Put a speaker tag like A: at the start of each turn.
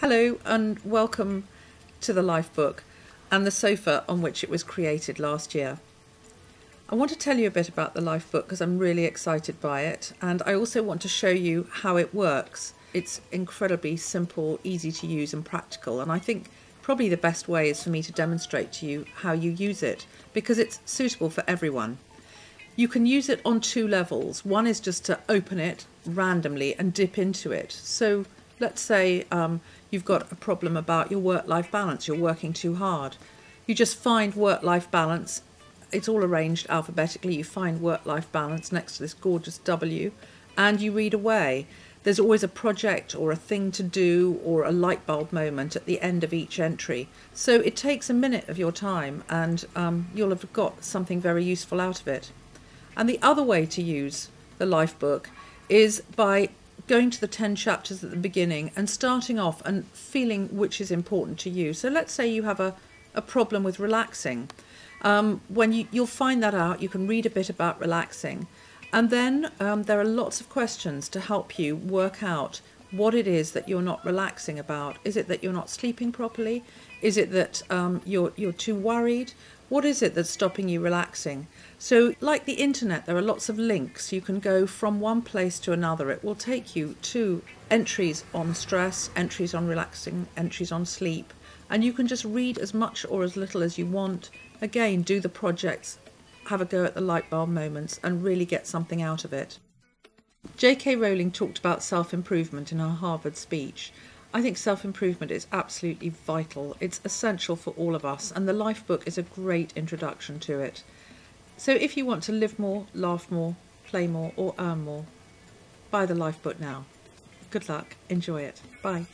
A: Hello and welcome to the Lifebook and the sofa on which it was created last year. I want to tell you a bit about the Lifebook because I'm really excited by it and I also want to show you how it works. It's incredibly simple, easy to use and practical and I think probably the best way is for me to demonstrate to you how you use it because it's suitable for everyone. You can use it on two levels. One is just to open it randomly and dip into it. So let's say um, you've got a problem about your work-life balance, you're working too hard. You just find work-life balance, it's all arranged alphabetically, you find work-life balance next to this gorgeous W and you read away. There's always a project or a thing to do or a light bulb moment at the end of each entry. So it takes a minute of your time and um, you'll have got something very useful out of it. And the other way to use the life book is by going to the 10 chapters at the beginning and starting off and feeling which is important to you. So let's say you have a, a problem with relaxing. Um, when you, you'll find that out, you can read a bit about relaxing. And then um, there are lots of questions to help you work out what it is that you're not relaxing about. Is it that you're not sleeping properly? Is it that um, you're, you're too worried? What is it that's stopping you relaxing? So, like the internet, there are lots of links. You can go from one place to another. It will take you to entries on stress, entries on relaxing, entries on sleep, and you can just read as much or as little as you want. Again, do the projects, have a go at the light bulb moments, and really get something out of it. J.K. Rowling talked about self improvement in her Harvard speech. I think self improvement is absolutely vital. It's essential for all of us, and the Life Book is a great introduction to it. So, if you want to live more, laugh more, play more, or earn more, buy the Life Book now. Good luck, enjoy it. Bye.